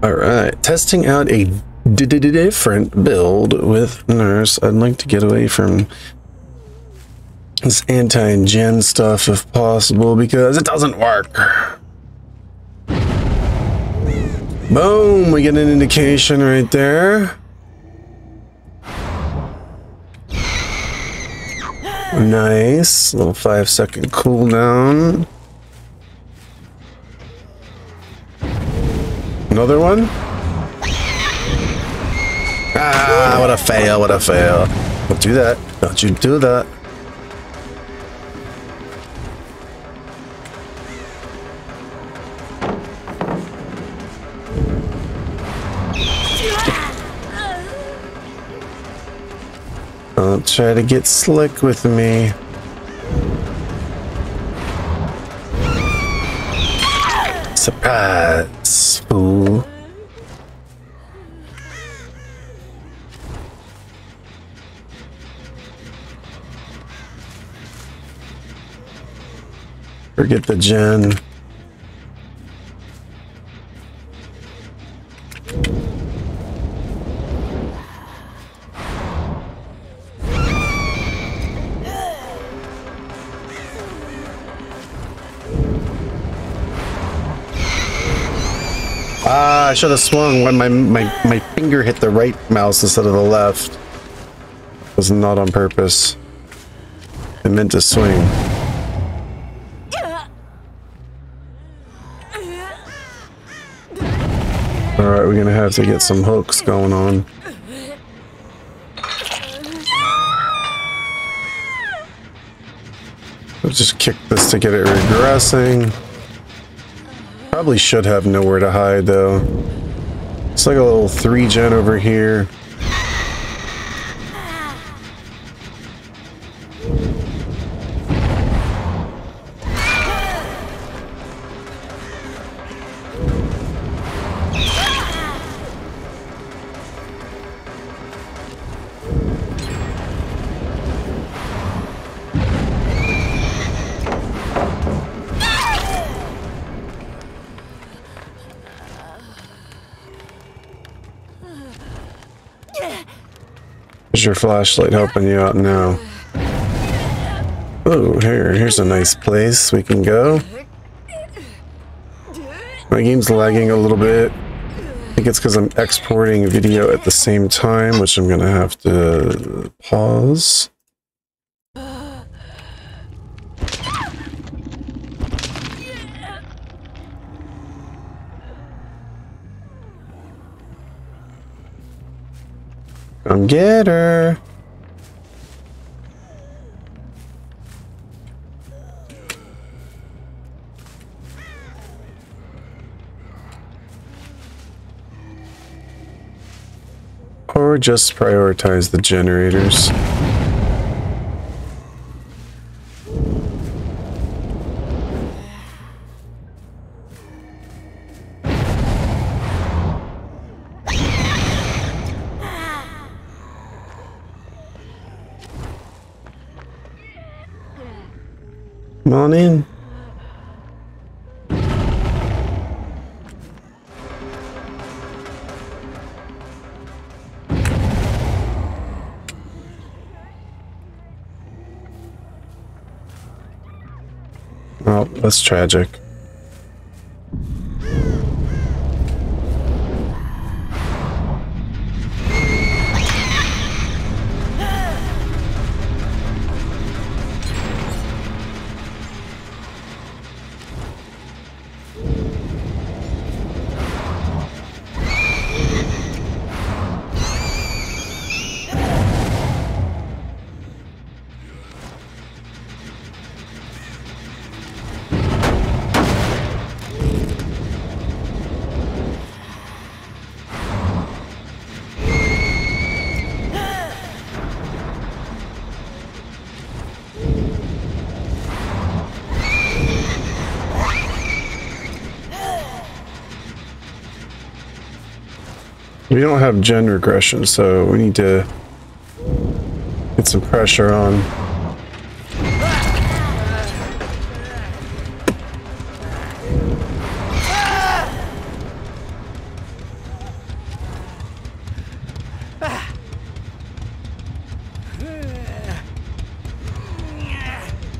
All right, testing out a different build with Nurse. I'd like to get away from this anti-gen stuff if possible because it doesn't work. Boom, we get an indication right there. Nice, little five second cooldown. Another one? Ah, what a fail, what a fail. Don't do that. Don't you do that. Don't try to get slick with me. Surprise, fool. Forget the gen. Ah, I should have swung when my, my, my finger hit the right mouse instead of the left. It was not on purpose. I meant to swing. We're gonna have to get some hooks going on. I'll just kick this to get it regressing. Probably should have nowhere to hide though. It's like a little three gen over here. Is your flashlight helping you out now? Oh, here, here's a nice place we can go. My game's lagging a little bit. I think it's because I'm exporting video at the same time, which I'm gonna have to pause. Come get her. Or just prioritize the generators. Come on in. Oh, that's tragic. We don't have gen regression, so we need to get some pressure on.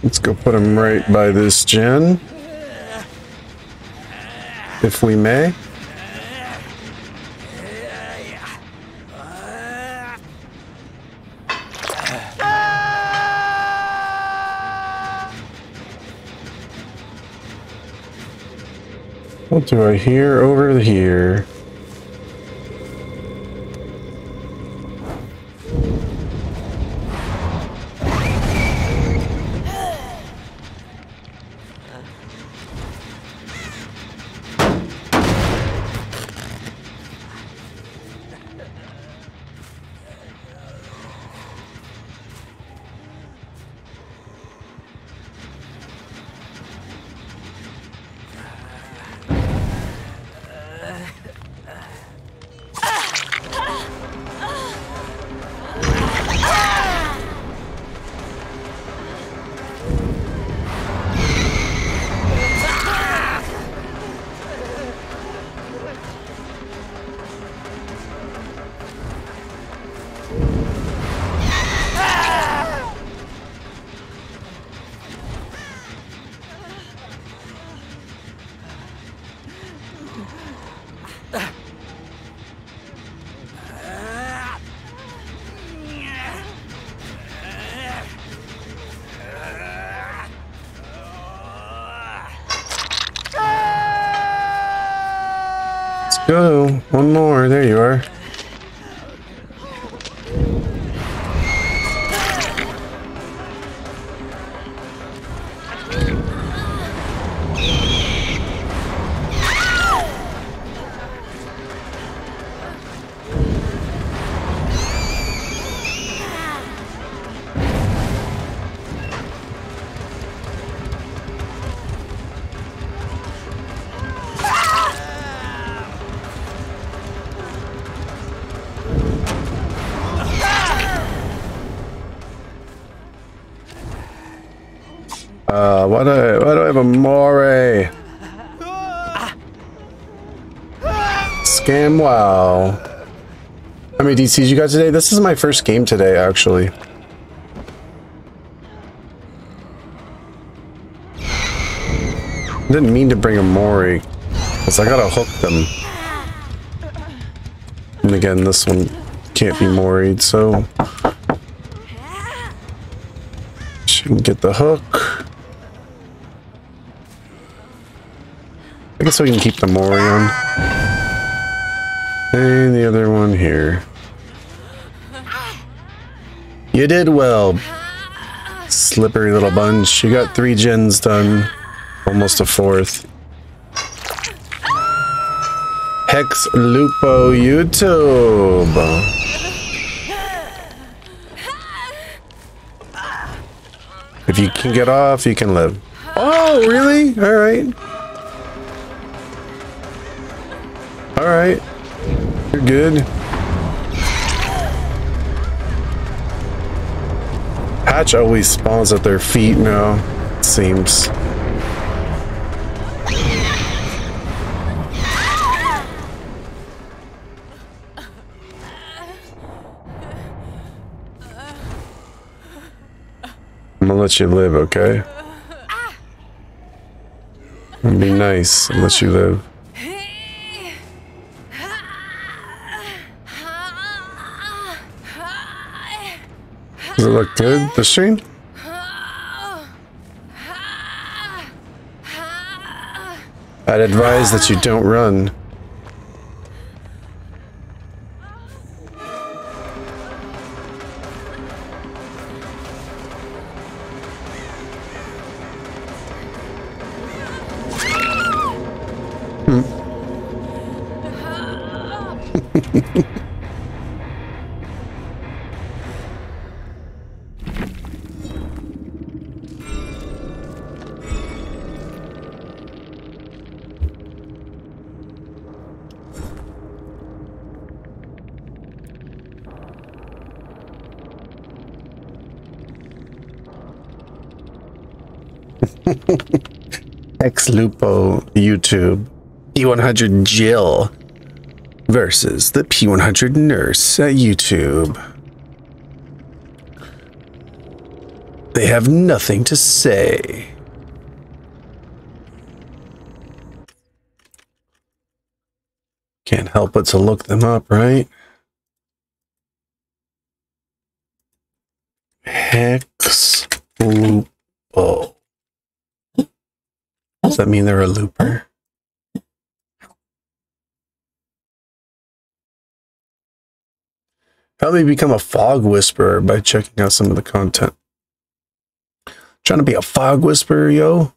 Let's go put him right by this gen. If we may. What do I hear over here? Go. One more. There you are. Why do I, why do I have a Mori? Scam wow. How many DCs you got today? This is my first game today, actually. Didn't mean to bring a Mori. Because I gotta hook them. And again, this one can't be Moried, so... Shouldn't get the hook. I guess we can keep the Mori on. And the other one here. You did well, slippery little bunch. You got three gens done. Almost a fourth. Hex Lupo YouTube. If you can get off, you can live. Oh, really? All right. All right. You're good. Hatch always spawns at their feet now, it seems. I'm gonna let you live, okay? And be nice and let you live. Does it look good, the stream? I'd advise that you don't run. Hmm. Hex Lupo YouTube P100 Jill versus the P100 Nurse at YouTube. they have nothing to say. Can't help but to look them up, right? Hex Lupo. That mean they're a looper? Probably become a fog whisperer by checking out some of the content. Trying to be a fog whisperer, yo.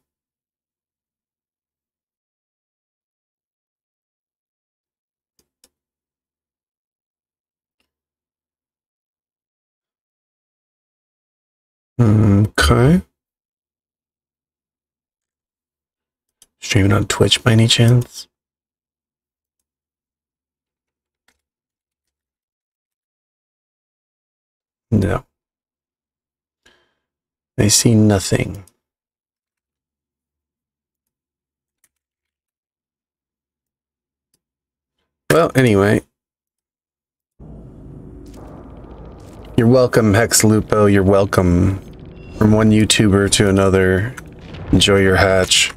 Hmm, okay. Streaming on Twitch by any chance? No. I see nothing. Well, anyway. You're welcome, Hex Lupo. You're welcome from one YouTuber to another. Enjoy your hatch.